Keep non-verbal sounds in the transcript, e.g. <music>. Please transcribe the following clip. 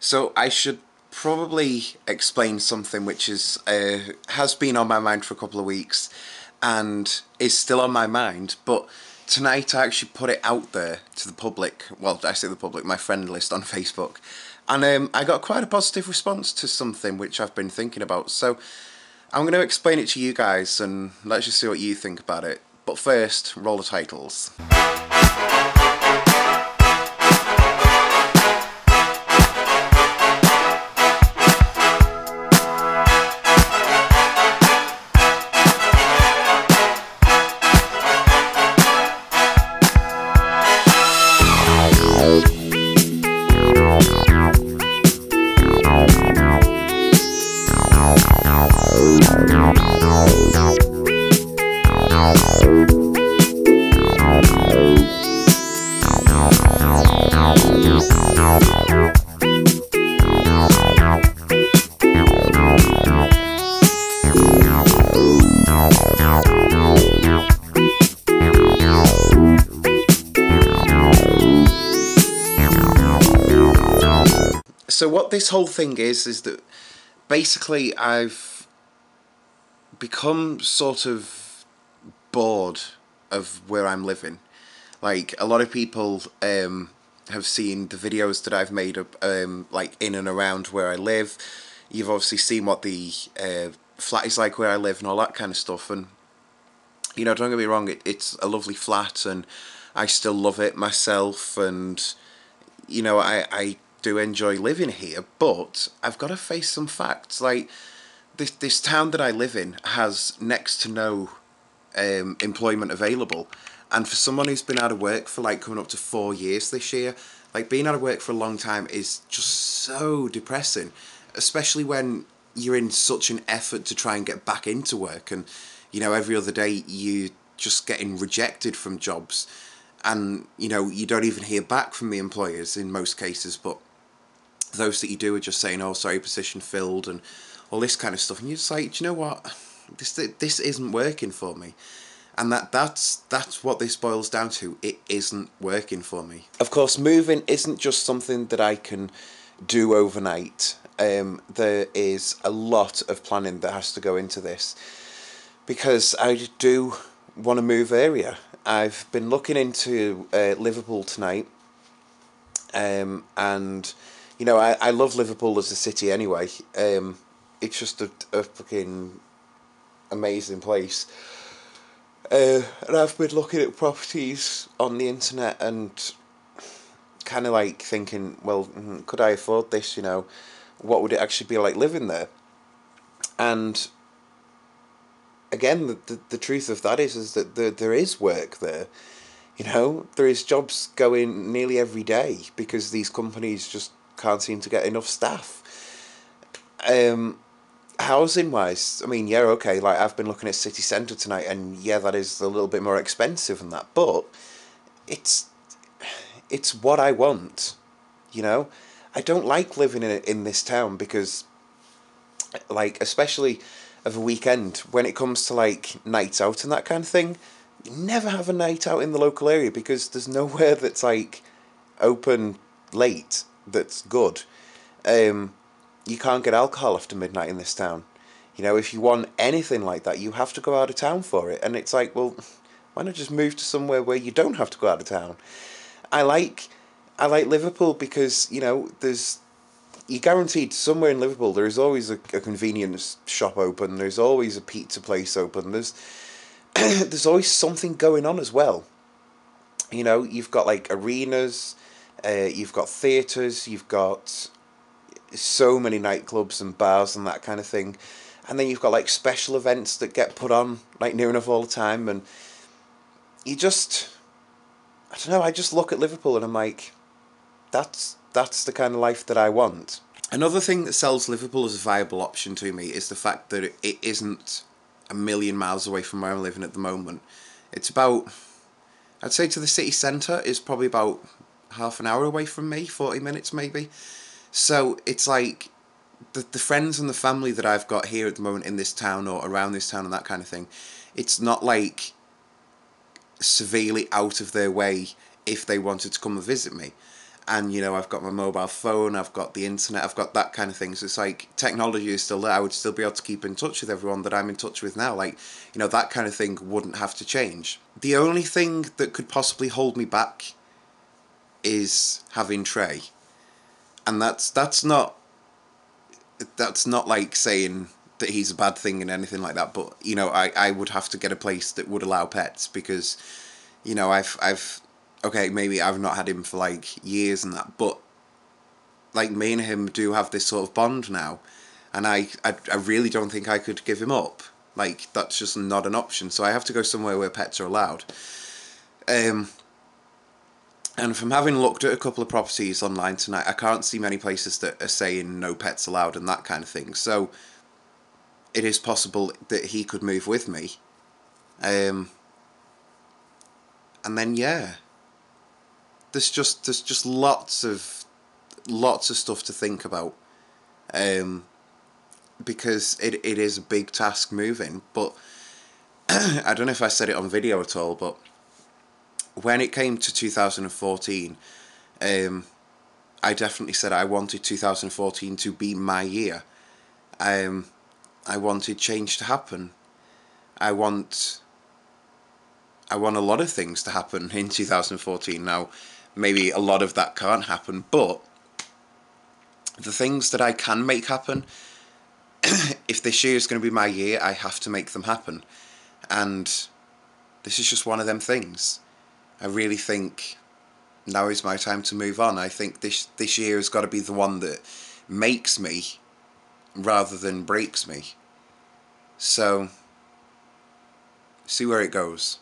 So I should probably explain something which is uh, has been on my mind for a couple of weeks and is still on my mind, but tonight I actually put it out there to the public. Well, I say the public, my friend list on <laughs> Facebook, and um, I got quite a positive response to something which I've been thinking about. So I'm going to explain it to you guys, and let's just see what you think about it. But first, roll the titles. Oh. So what this whole thing is is that basically I've become sort of bored of where I'm living. Like a lot of people um, have seen the videos that I've made up um, like in and around where I live. You've obviously seen what the uh, flat is like where I live and all that kind of stuff. And you know, don't get me wrong, it, it's a lovely flat and I still love it myself. And you know, I I do enjoy living here, but I've got to face some facts. Like this this town that I live in has next to no um, employment available, and for someone who's been out of work for like coming up to four years this year, like being out of work for a long time is just so depressing, especially when you're in such an effort to try and get back into work, and you know every other day you just getting rejected from jobs. And you know you don't even hear back from the employers in most cases but those that you do are just saying, "Oh, sorry, position filled," and all this kind of stuff, and you're just like, "Do you know what? This this isn't working for me." And that that's that's what this boils down to. It isn't working for me. Of course, moving isn't just something that I can do overnight. Um, there is a lot of planning that has to go into this because I do want to move area. I've been looking into uh, Liverpool tonight, um, and you know, I, I love Liverpool as a city anyway. Um, it's just a, a fucking amazing place. Uh, and I've been looking at properties on the internet and kind of like thinking, well, hmm, could I afford this? You know, what would it actually be like living there? And again, the, the, the truth of that is is that there, there is work there. You know, there is jobs going nearly every day because these companies just can't seem to get enough staff. Um, housing wise, I mean, yeah, okay, like I've been looking at city centre tonight, and yeah, that is a little bit more expensive than that, but it's it's what I want, you know. I don't like living in in this town because, like, especially of a weekend when it comes to like nights out and that kind of thing, you never have a night out in the local area because there's nowhere that's like open late that's good. Um, you can't get alcohol after midnight in this town. You know, if you want anything like that, you have to go out of town for it. And it's like, well, why not just move to somewhere where you don't have to go out of town? I like, I like Liverpool because you know there's, you guaranteed somewhere in Liverpool there is always a, a convenience shop open. There's always a pizza place open. There's, <clears throat> there's always something going on as well. You know, you've got like arenas uh, you've got theatres, you've got so many nightclubs and bars and that kind of thing. And then you've got like special events that get put on like near enough all the time. And you just, I don't know, I just look at Liverpool and I'm like, that's, that's the kind of life that I want. Another thing that sells Liverpool as a viable option to me is the fact that it isn't a million miles away from where I'm living at the moment. It's about, I'd say to the city centre is probably about half an hour away from me, 40 minutes maybe. So it's like the, the friends and the family that I've got here at the moment in this town or around this town and that kind of thing, it's not like severely out of their way if they wanted to come and visit me. and you know I've got my mobile phone, I've got the internet, I've got that kind of things. So it's like technology is still there. I would still be able to keep in touch with everyone that I'm in touch with now. Like you know that kind of thing wouldn't have to change. The only thing that could possibly hold me back is having Trey, and that's that's not that's not like saying that he's a bad thing and anything like that. But you know I I would have to get a place that would allow pets because you know I've I've okay, maybe I've not had him for like years and that, but like me and him do have this sort of bond now, and I, I, I really don't think I could give him up. Like that's just not an option. So I have to go somewhere where pets are allowed. Um, and from having looked at a couple of properties online tonight, I can't see many places that are saying no pets allowed and that kind of thing. So it is possible that he could move with me. Um, and then yeah, there's just there's just lots of lots of stuff to think about um, because it, it is a big task moving but <clears throat> I don't know if I said it on video at all but when it came to 2014 um, I definitely said I wanted 2014 to be my year um, I wanted change to happen I want I want a lot of things to happen <laughs> in 2014 now maybe a lot of that can't happen, but the things that I can make happen, <clears throat> if this year is going to be my year, I have to make them happen. And this is just one of them things. I really think now is my time to move on. I think this this year has got to be the one that makes me rather than breaks me. So see where it goes.